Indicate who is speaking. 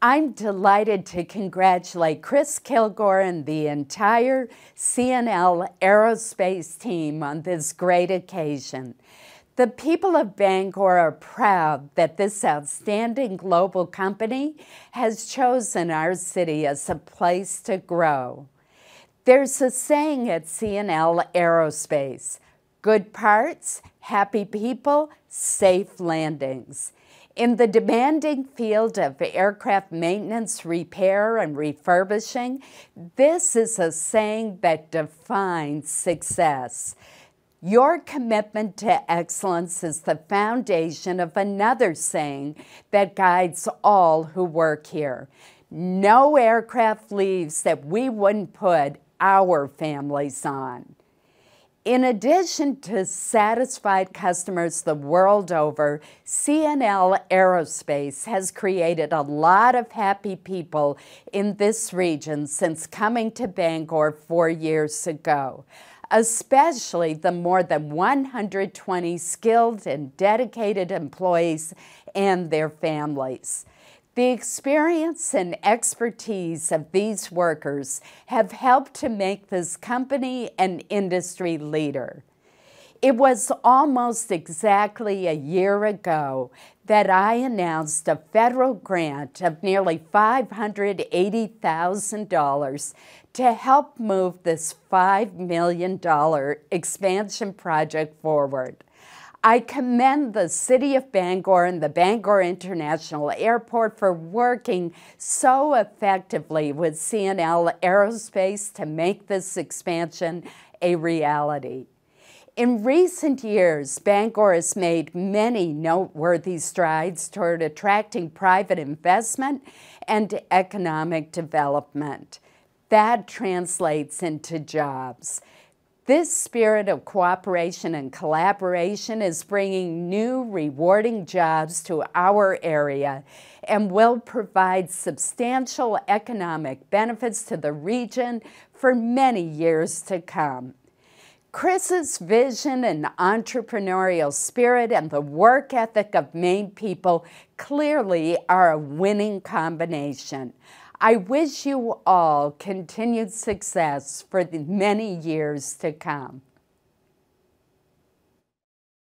Speaker 1: I'm delighted to congratulate Chris Kilgore and the entire C&L Aerospace team on this great occasion. The people of Bangor are proud that this outstanding global company has chosen our city as a place to grow. There's a saying at C&L Aerospace good parts, happy people, safe landings. In the demanding field of aircraft maintenance, repair, and refurbishing, this is a saying that defines success. Your commitment to excellence is the foundation of another saying that guides all who work here. No aircraft leaves that we wouldn't put our families on. In addition to satisfied customers the world over, C&L Aerospace has created a lot of happy people in this region since coming to Bangor four years ago, especially the more than 120 skilled and dedicated employees and their families. The experience and expertise of these workers have helped to make this company an industry leader. It was almost exactly a year ago that I announced a federal grant of nearly $580,000 to help move this $5 million expansion project forward. I commend the City of Bangor and the Bangor International Airport for working so effectively with C&L Aerospace to make this expansion a reality. In recent years, Bangor has made many noteworthy strides toward attracting private investment and economic development. That translates into jobs. This spirit of cooperation and collaboration is bringing new rewarding jobs to our area and will provide substantial economic benefits to the region for many years to come. Chris's vision and entrepreneurial spirit and the work ethic of Maine people clearly are a winning combination. I wish you all continued success for the many years to come.